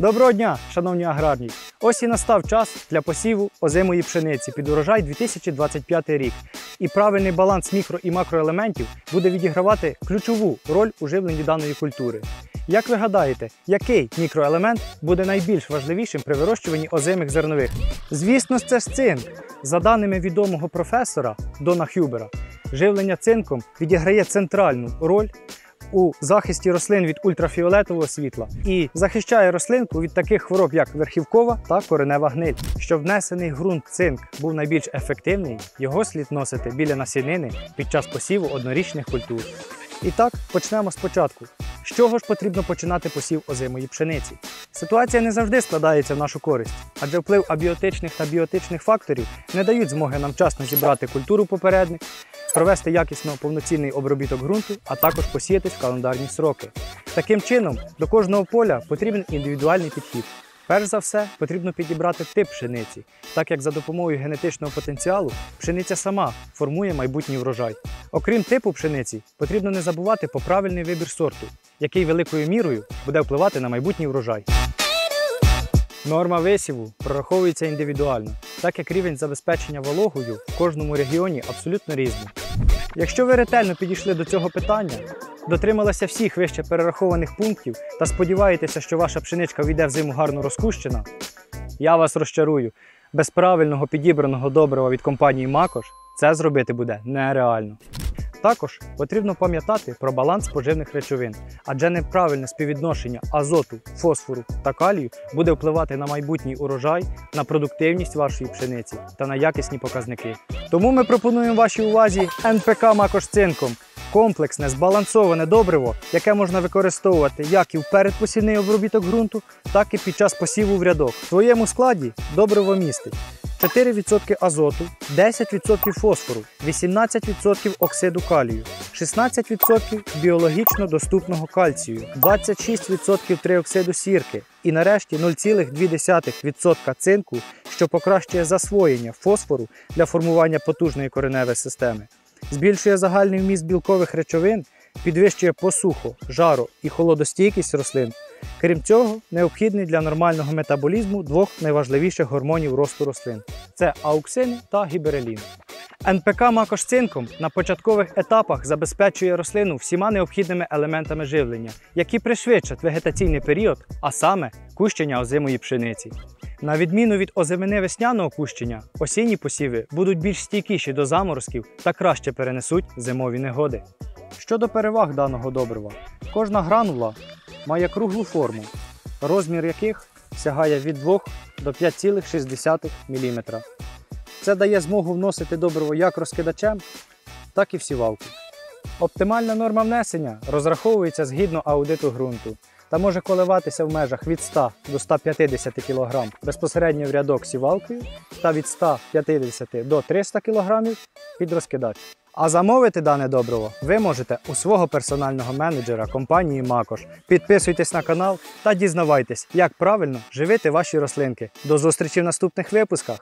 Доброго дня, шановні аграрні! Ось і настав час для посіву озимої пшениці під урожай 2025 рік. І правильний баланс мікро і макроелементів буде відігравати ключову роль у живленні даної культури. Як ви гадаєте, який мікроелемент буде найбільш важливішим при вирощуванні озимих зернових? Звісно, це ж цинк. За даними відомого професора Дона Хюбера, живлення цинком відіграє центральну роль у захисті рослин від ультрафіолетового світла і захищає рослинку від таких хвороб, як верхівкова та коренева гниль. Щоб внесений ґрунт цинк був найбільш ефективний, його слід носити біля насінини під час посіву однорічних культур. І так, почнемо спочатку. З чого ж потрібно починати посів озимої пшениці? Ситуація не завжди складається в нашу користь, адже вплив абіотичних та біотичних факторів не дають змоги нам вчасно зібрати культуру попередник, провести якісно повноцінний обробіток ґрунту, а також посіятись в календарні сроки. Таким чином, до кожного поля потрібен індивідуальний підхід. Перш за все, потрібно підібрати тип пшениці, так як за допомогою генетичного потенціалу пшениця сама формує майбутній врожай. Окрім типу пшениці, потрібно не забувати про правильний вибір сорту, який великою мірою буде впливати на майбутній врожай. Норма висіву прораховується індивідуально, так як рівень забезпечення вологою в кожному регіоні абсолютно різний. Якщо ви ретельно підійшли до цього питання, дотрималися всіх вище перерахованих пунктів та сподіваєтеся, що ваша пшеничка війде в зиму гарно розкущена, я вас розчарую. Без правильного підібраного добрива від компанії Макош це зробити буде нереально. Також потрібно пам'ятати про баланс поживних речовин, адже неправильне співвідношення азоту, фосфору та калію буде впливати на майбутній урожай, на продуктивність вашої пшениці та на якісні показники. Тому ми пропонуємо вашій увазі НПК Макош цинком комплексне збалансоване добриво, яке можна використовувати як і в передпосівний обробіток ґрунту, так і під час посіву в рядок. В своєму складі добриво містить 4% азоту, 10% фосфору, 18% оксиду калію, 16% біологічно доступного кальцію, 26% триоксиду сірки і нарешті 0,2% цинку, що покращує засвоєння фосфору для формування потужної кореневої системи, збільшує загальний вміст білкових речовин, підвищує посуху, жару і холодостійкість рослин. Крім цього, необхідний для нормального метаболізму двох найважливіших гормонів росту рослин це ауксин та гіберелін. НПК макош цинком на початкових етапах забезпечує рослину всіма необхідними елементами живлення, які пришвидшать вегетаційний період, а саме кущення озимої пшениці. На відміну від озимини весняного кущення, осінні посіви будуть більш стійкіші до заморозків та краще перенесуть зимові негоди. Щодо переваг даного добрива, кожна гранула має круглу форму, розмір яких сягає від 2 до 5,6 мм. Це дає змогу вносити добриво як розкидачем, так і в сівалку. Оптимальна норма внесення розраховується згідно аудиту ґрунту та може коливатися в межах від 100 до 150 кг безпосередньо в рядок сівалкою та від 150 до 300 кг під розкидач. А замовити дане добриво ви можете у свого персонального менеджера компанії Макош. Підписуйтесь на канал та дізнавайтесь, як правильно живити ваші рослинки. До зустрічі в наступних випусках!